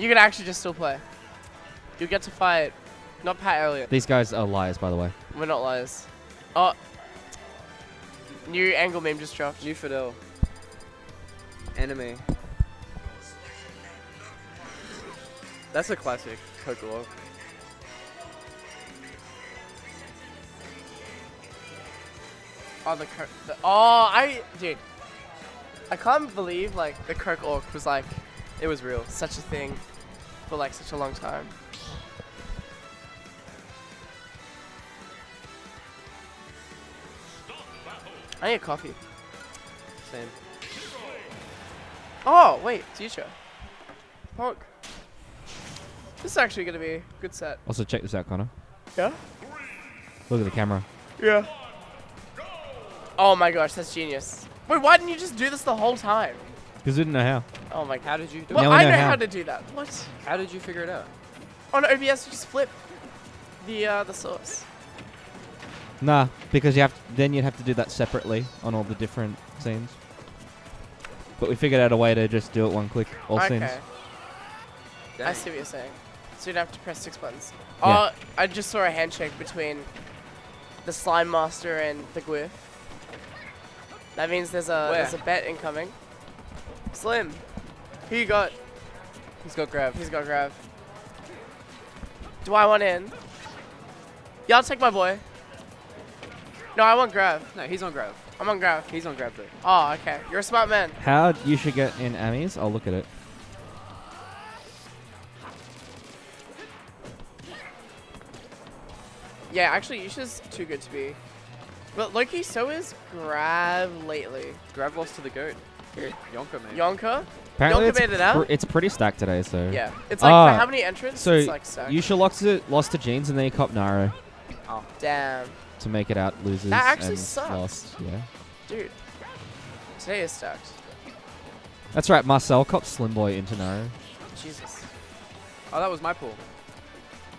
You can actually just still play. You get to fight, not Pat Elliott. These guys are liars, by the way. We're not liars. Oh. New angle meme just dropped. New Fidel. Enemy. That's a classic. Coco. Oh, the The, oh, I. Dude. I can't believe, like, the Kirk Orc was, like, It was real. such a thing for, like, such a long time. I need a coffee. Same. Oh, wait, teacher. Punk. This is actually going to be a good set. Also, check this out, Connor. Yeah? Look at the camera. Yeah. Oh my gosh, that's genius. Wait, why didn't you just do this the whole time? Because we didn't know how. Oh my. How did you do Well, Now we I know know how. how to do that. What? How did you figure it out? On OBS, you just flip the uh, the source. Nah, because you have to, then you'd have to do that separately on all the different scenes. But we figured out a way to just do it one click, all okay. scenes. I see what you're saying. So you'd have to press six buttons. Yeah. Oh, I just saw a handshake between the Slime Master and the Gwyff. That means there's a Where? there's a bet incoming. Slim, who you got? He's got Grav. He's got Grav. Do I want in? Yeah, I'll take my boy. No, I want Grav. No, he's on Grav. I'm on Grav. He's on Grav though. Oh, okay. You're a smart man. How you should get in Amis? I'll look at it. Yeah, actually, Yuusha's too good to be. But Loki, so is Grav lately. Grav lost to the goat. Yonka, man. Yonka? Apparently, Yonka it's, made it out? pr- it's pretty stacked today. So Yeah. It's like, Ah, for how many entrants? So it's like stacked. Yuusha lost to lost to Jeans and then he copped Naro Damn. to make it out losers. That actually and sucks. Lost. Yeah, Dude. Today is stacked. that's right. Marcel copped Slim Boy into Naro. Jesus. Oh, that was my pool.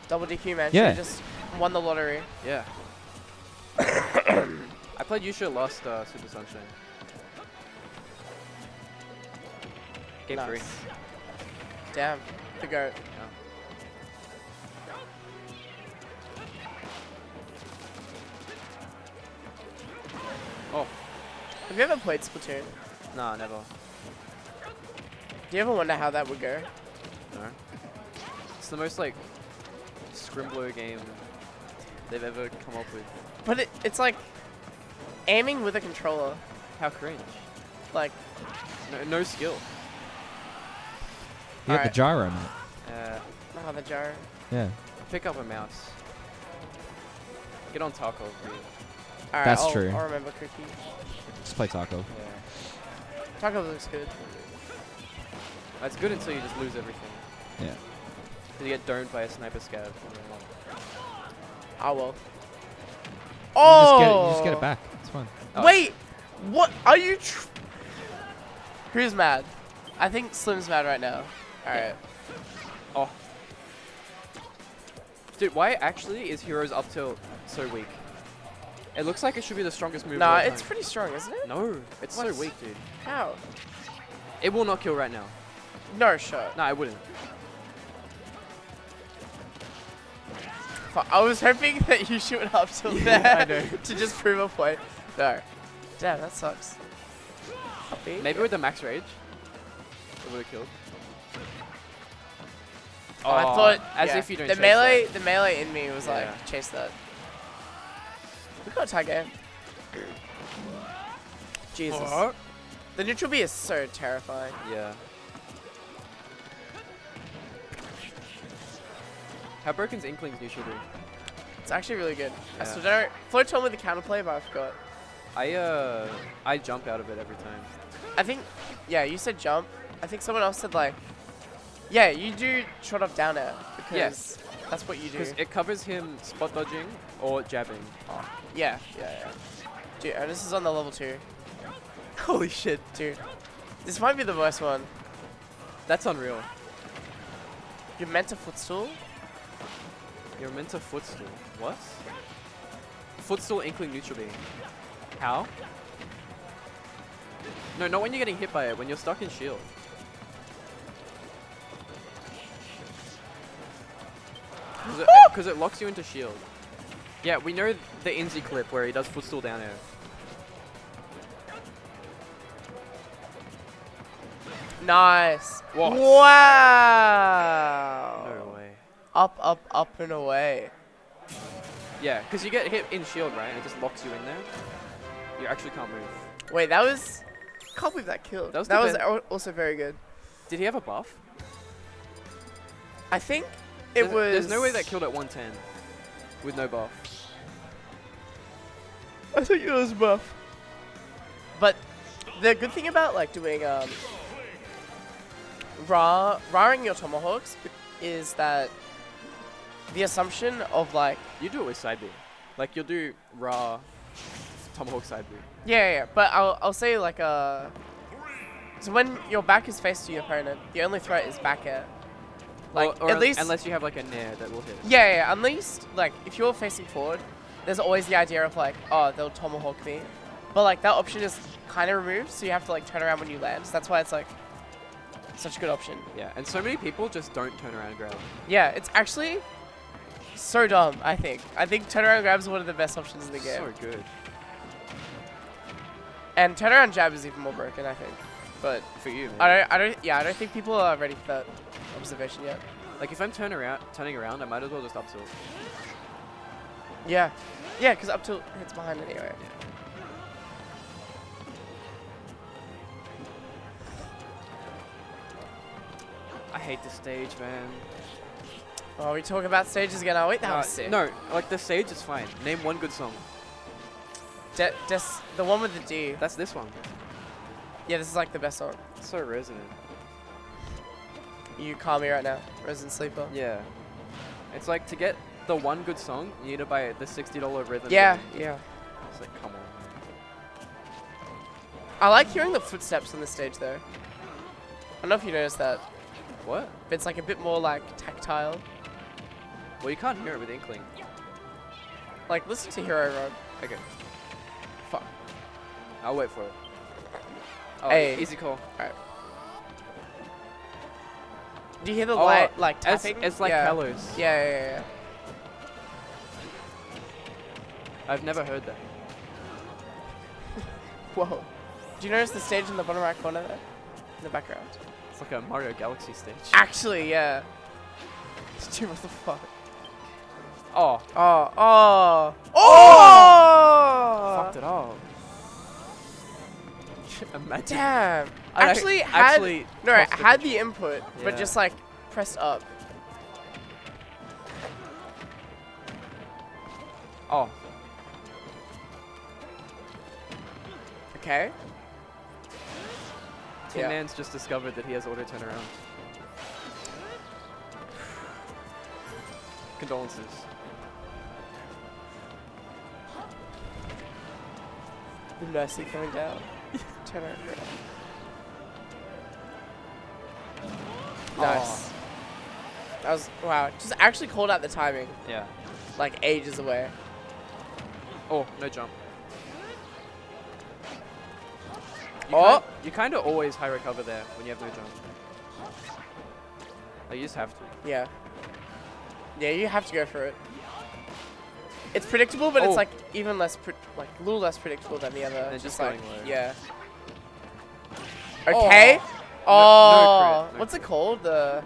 Double DQ, man. Yeah. Should've just won the lottery. Yeah. I played Yuusha lost uh, Super Sunshine. Game Nice. three. Damn. The goat. Oh, Have you ever played Splatoon? nah, never. Do you ever wonder how that would go? No. It's the most like scrimbler game they've ever come up with. But it, it's like aiming with a controller. How cringe. Like, No, no skill. You got Alright. the gyro, mate. Uh, oh, the jar. Yeah. pick up a mouse. Get on Tarkov. dude. Alright, That's I'll, true. I'll remember Cookie. Just play Tarkov. Yeah. Tarkov looks good. That's good until you just lose everything. Yeah. Because you get domed by a sniper scav. And then, I will. You Oh! just, get it, you just get it oh. back. It's fine. Oh. Wait! What? Are you tr- Who's mad? I think Slim's mad right now. Alright. Oh. Dude, why actually is Heroes up tilt so weak? It looks like it should be the strongest move. of Nah, it's time. pretty strong, isn't it? No, it's What? so weak, dude. How? It will not kill right now. No shot. No, I wouldn't. I was hoping that you shoot it up tilt Yeah, there I know. to just prove a point. No. Damn, that sucks. Copy. Maybe with the max rage, it would have killed. Oh, I oh, thought as yeah. if you don't The chase melee, the melee in me was Yeah. like chase that. We got a tie game. Jesus. What? The neutral B is so terrifying. Yeah. How broken's Inkling's new shooter? It's actually really good. I Yeah. still don't. Flo told me the counterplay, but I forgot. I uh, I jump out of it every time. I think, yeah, you said jump. I think someone else said like, yeah, you do shot up down air because Yes. that's what you do. Because it covers him spot dodging or jabbing. yeah, yeah, yeah. Dude, and this is on the level two. Holy shit, dude. This might be the worst one. That's unreal. You're meant to footstool? You're meant to footstool. What? Footstool Inkling neutral B. How? No, not when you're getting hit by it. When you're stuck in shield. Because it, 'cause it locks you into shield. Yeah, we know the Inzi clip where he does footstool down air. Nice. What? Wow. Up, up, up and away. Yeah, because you get hit in shield, right? And it just locks you in there. You actually can't move. Wait, that was. Can't believe that killed. That was that was also very good. Did he have a buff? I think it there's, was. There's no way that killed at 110 with no buff. I think it was buff. But the good thing about like doing um raw rawing your tomahawks is that the assumption of like You do it with side B. Like you'll do raw tomahawk side B. yeah yeah, yeah but I'll I'll say like uh so when your back is faced to your opponent the only threat is back air like or, or at least unless you have like a nair that will hit. yeah, yeah yeah, at least like if you're facing forward there's always the idea of like oh they'll tomahawk me but like that option is kind of removed so you have to like turn around when you land so that's why it's like such a good option Yeah, and so many people just don't turn around and grab. Yeah, it's actually so dumb, I think. I think turnaround grab is one of the best options in the game. So good. and turnaround jab is even more broken, I think. But For you, man. I don't, I don't, yeah, I don't think people are ready for that observation yet. Like if I'm turn around, turning around, I might as well just up tilt. Yeah. Yeah, because up tilt hits behind anyway. I hate this stage, man. Oh, we talk about stages again, are we? That Uh, was sick. no, like the stage is fine. Name one good song. De- des- the one with the D. That's this one. Yeah, this is like the best song. It's so resonant. You call me right now, Resident Sleeper. Yeah. It's like to get the one good song, you need to buy the $60 rhythm. Yeah, game. yeah. It's like, come on. I like hearing the footsteps on the stage though. I don't know if you noticed that, What? but it's like a bit more like tactile. Well, you can't hear it with Inkling. Like, listen to Hero Run. Okay. Fuck. I'll wait for it. Oh, Hey. easy call. Alright. Do you hear the Oh, light, like It's, tapping? it's like yeah. Kalos. Yeah, yeah, yeah, yeah. I've never heard that. Whoa. Do you notice the stage in the bottom right corner there? In the background. It's like a Mario Galaxy stage. Actually, yeah. Dude, what the fuck? Oh. oh, Oh, oh, oh! fucked it up. Imagine. Damn. I Actually, had actually no, I had the input, but just like pressed up. Oh, Okay. Tin Yeah. Man's just discovered that he has auto turnaround. Condolences. The mercy coming down. Turn around. Nice. That was wow. Just actually called out the timing, Yeah. like ages away. Oh, no jump. You Oh. kind- you kind of always high recover there when you have no jump. Like, you just have to. Yeah. Yeah, you have to go for it. It's predictable, but Oh. it's like even less, like a little less predictable than the other. Just just like, yeah. Oh. Okay. No- Oh, no crit, no what's it called? The.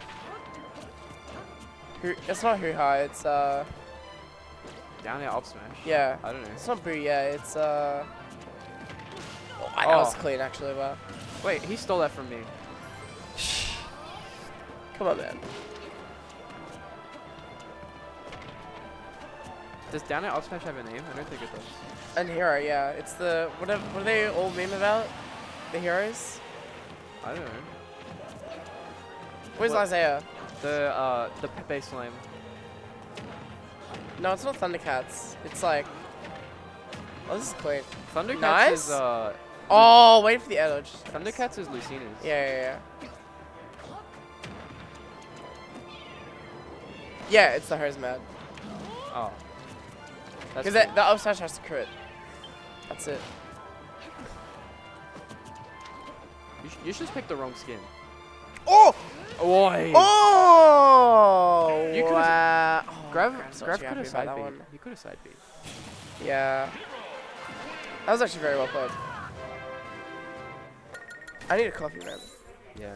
It's not hoo ha. It's uh. Down air up smash. Yeah. I don't know. It's not boo. Yeah. It's uh. Oh, I- that was Oh. clean actually. Wow. Wait, he stole that from me. Shh Come on, man. Does down air up smash have a name? I don't think it does. And hero. Yeah. It's the what? Are, what are they all meme about? The heroes. I don't know. Where's What? Isaiah? The uh the Pepe slime. No, it's not Thundercats. It's like. Oh, this is clean. Thundercats Nice. is uh Oh, wait for the dodge. Thundercats is Lucina's. Yeah, yeah, yeah. Yeah, it's the hose mad. Oh. Because cool. the up smash has to crit. That's it. you, sh- you should just pick the wrong skin. Oh! Oi! Oh! You wow. Oh, oh Grav, Grav's Grav could have side beat. one. Could have side beat. Yeah. That was actually very well played. I need a coffee, man. Yeah.